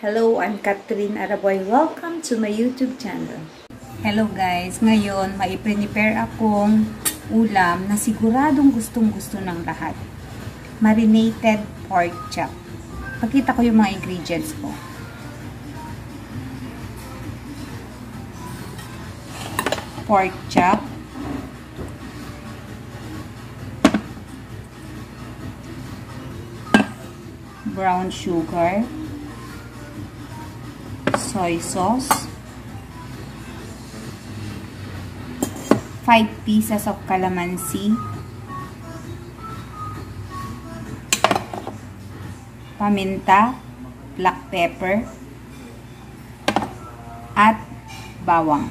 I'm Catherine Araboy. Welcome to my YouTube channel. Hello guys, ngayon mai-prepare akong ulam na siguradong gustong gusto ng lahat. Marinated pork chop. Pakita ko yung mga ingredients ko. Pork chop. Brown sugar. Soy sauce. 5 pieces of calamansi. Paminta, black pepper, at bawang.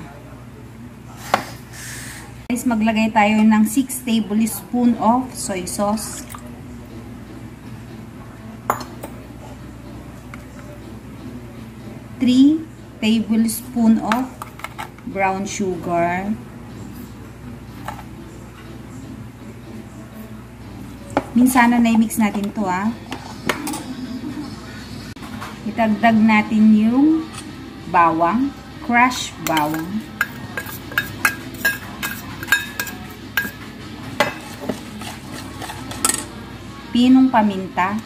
Guys, maglagay tayo ng 6 tablespoon of soy sauce. Three tablespoon of brown sugar. Minsan na i-mix natin to ah. Itagdag natin yung bawang, crush bawang. Pinong paminta.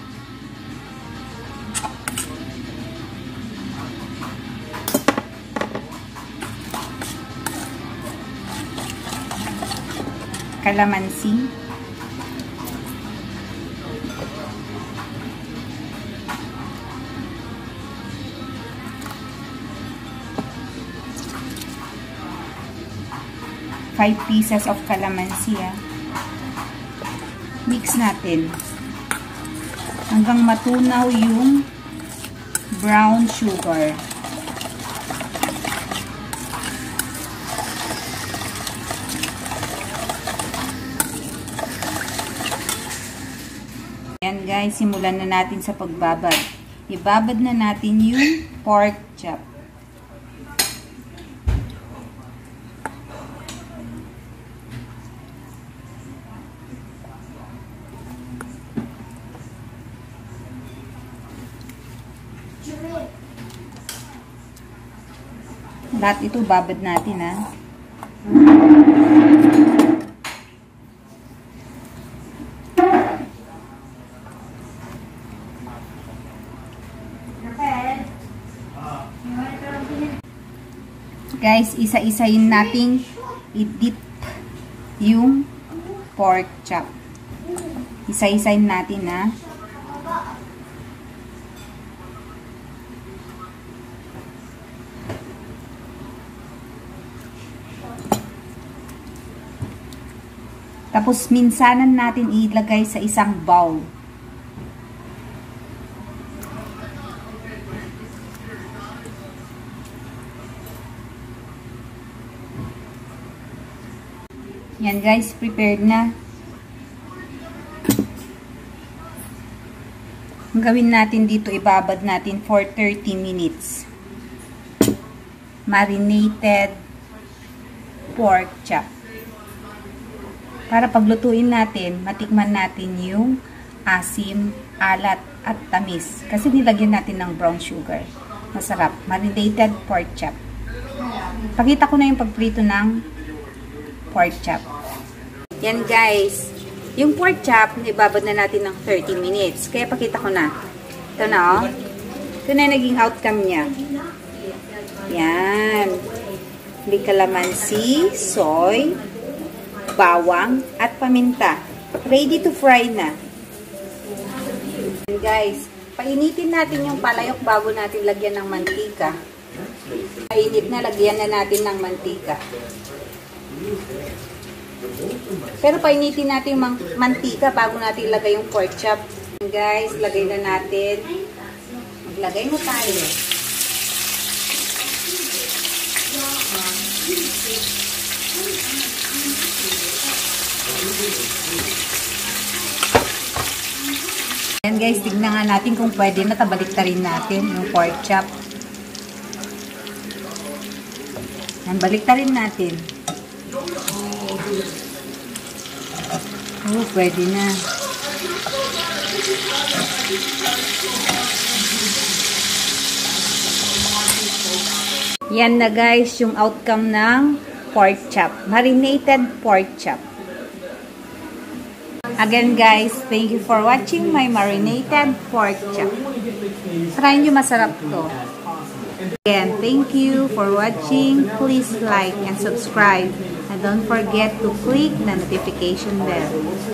Kalamansi. 5 pieces of calamansi. Ah. Mix natin. Hanggang matunaw yung brown sugar. Yan guys, simulan na natin sa pagbabad. Ibabad na natin yung pork chop. Lahat ito babad natin ha. Guys, isa-isayin nating i-dip yung pork chop. Isa-isayin natin ha. Tapos, minsanan natin ilagay sa isang bowl. Yan guys, prepared na. Ang gawin natin dito, ibabad natin for 30 minutes. Marinated pork chop. Para paglutuin natin, matikman natin yung asim, alat, at tamis. Kasi nilagyan natin ng brown sugar. Masarap. Marinated pork chop. Pakita ko na yung pagprito ng pork chop. Yan guys. Yung pork chop, ibabad na natin ng 30 minutes. Kaya pakita ko na. Ito na oh. Ito na naging outcome niya. Yan. May kalamansi, soy, bawang, at paminta. Ready to fry na. And guys, painitin natin yung palayok bago natin lagyan ng mantika. Painit na, lagyan na natin ng mantika. Pero painitin natin yung mantika bago natin ilagay yung pork chop. Guys, lagay na natin. Maglagay mo tayo. Ayan guys, tignan nga natin kung pwede na tabalik rin natin yung pork chop. Ayan, balik rin natin. Oh, pwede na. Yan na guys, yung outcome ng pork chop. Marinated pork chop. Again guys, thank you for watching my marinated pork chop. Try nyo masarap to. Again, thank you for watching. Please like and subscribe. And don't forget to click the notification bell.